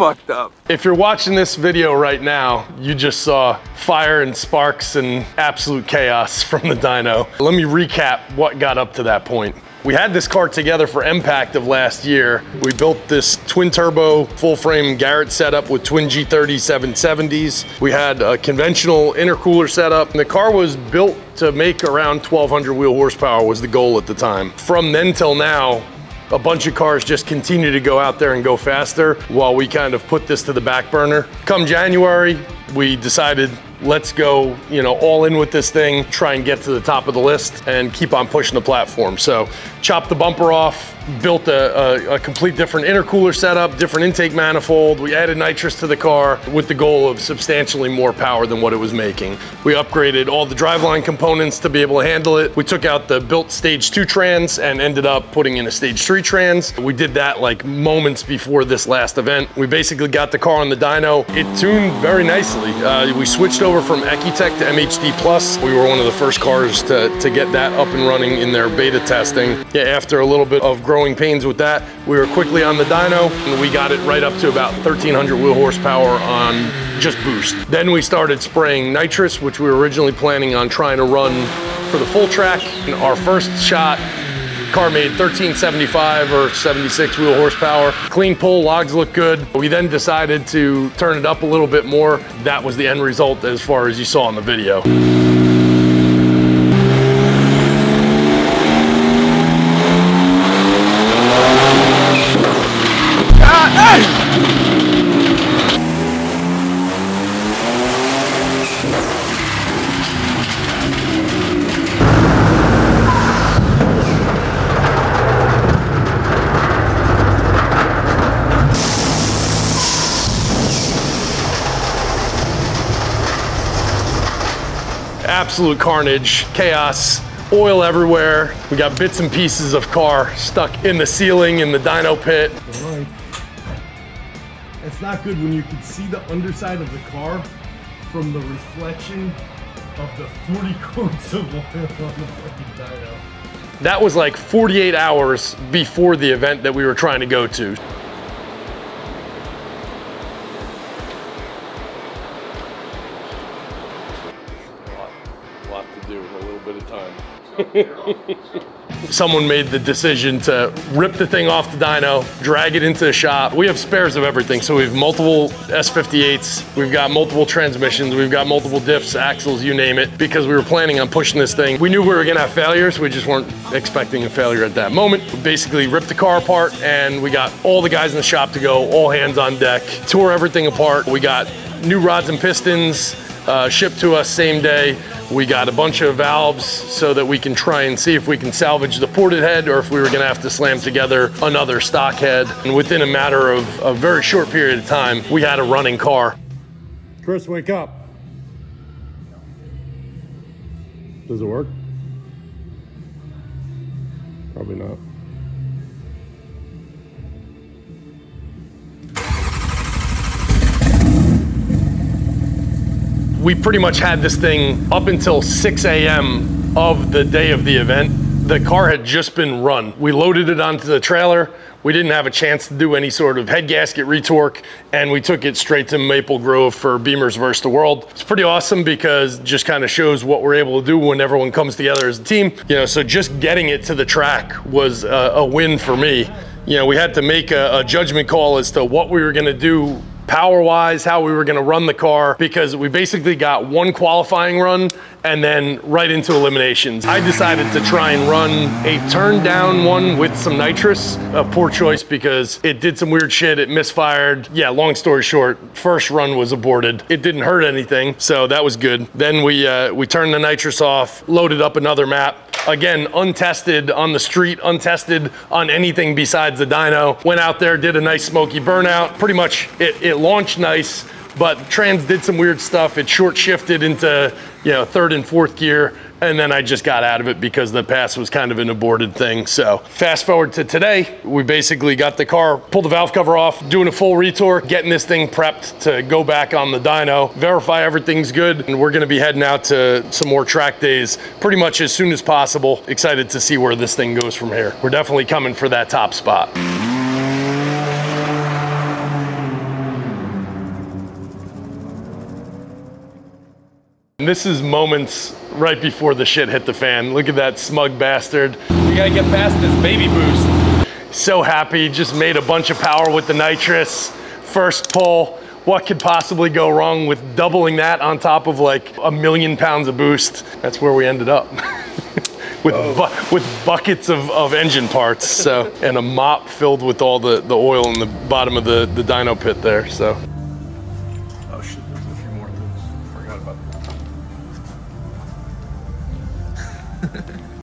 fucked up. If you're watching this video right now, you just saw fire and sparks and absolute chaos from the dyno. Let me recap what got up to that point. We had this car together for Impact of last year. We built this twin turbo full frame Garrett setup with twin G30 770s. We had a conventional intercooler setup. And the car was built to make around 1200 wheel horsepower was the goal at the time. From then till now, a bunch of cars just continue to go out there and go faster while we kind of put this to the back burner. Come January, we decided let's go, you know, all in with this thing, try and get to the top of the list and keep on pushing the platform. So chop the bumper off, built a, a, a, complete different intercooler setup, different intake manifold. We added nitrous to the car with the goal of substantially more power than what it was making. We upgraded all the driveline components to be able to handle it. We took out the built stage two trans and ended up putting in a stage three trans. We did that like moments before this last event. We basically got the car on the dyno. It tuned very nicely. Uh, we switched over from EcuTek to MHD Plus. We were one of the first cars to, to get that up and running in their beta testing. Yeah, after a little bit of growing pains with that. We were quickly on the dyno and we got it right up to about 1300 wheel horsepower on just boost. Then we started spraying nitrous, which we were originally planning on trying to run for the full track. And our first shot car made 1375 or 76 wheel horsepower. Clean pull, logs look good. We then decided to turn it up a little bit more. That was the end result as far as you saw in the video. Absolute carnage, chaos, oil everywhere. We got bits and pieces of car stuck in the ceiling in the dyno pit. Right. It's not good when you can see the underside of the car from the reflection of the 40 quarts of oil on the fucking dyno. That was like 48 hours before the event that we were trying to go to. Someone made the decision to rip the thing off the dyno, drag it into the shop. We have spares of everything. So we have multiple S58s, we've got multiple transmissions, we've got multiple diffs, axles, you name it, because we were planning on pushing this thing. We knew we were gonna have failures, we just weren't expecting a failure at that moment. We basically ripped the car apart and we got all the guys in the shop to go, all hands on deck, tore everything apart. We got new rods and pistons, uh, shipped to us same day. We got a bunch of valves so that we can try and see if we can salvage the ported head or if we were gonna have to slam together another stock head. And within a matter of a very short period of time, we had a running car. Chris, wake up. Does it work? Probably not. We pretty much had this thing up until 6 a.m. of the day of the event. The car had just been run. We loaded it onto the trailer. We didn't have a chance to do any sort of head gasket retorque, and we took it straight to Maple Grove for Beamers versus the World. It's pretty awesome because just kind of shows what we're able to do when everyone comes together as a team. You know, so just getting it to the track was a, a win for me. You know, we had to make a, a judgment call as to what we were going to do power wise, how we were gonna run the car, because we basically got one qualifying run and then right into eliminations. I decided to try and run a turn down one with some nitrous, a poor choice because it did some weird shit, it misfired. Yeah, long story short, first run was aborted. It didn't hurt anything, so that was good. Then we, uh, we turned the nitrous off, loaded up another map, again, untested on the street, untested on anything besides the dyno. Went out there, did a nice smoky burnout. Pretty much it, it launched nice, but trans did some weird stuff. It short shifted into, you know, third and fourth gear. And then I just got out of it because the pass was kind of an aborted thing. So fast forward to today, we basically got the car, pulled the valve cover off, doing a full retorque, getting this thing prepped to go back on the dyno, verify everything's good. And we're gonna be heading out to some more track days pretty much as soon as possible. Excited to see where this thing goes from here. We're definitely coming for that top spot. This is moments right before the shit hit the fan. Look at that smug bastard. We gotta get past this baby boost. So happy, just made a bunch of power with the nitrous. First pull, what could possibly go wrong with doubling that on top of like a million pounds of boost? That's where we ended up. with, bu with buckets of, of engine parts, so, and a mop filled with all the, the oil in the bottom of the, the dyno pit there, so.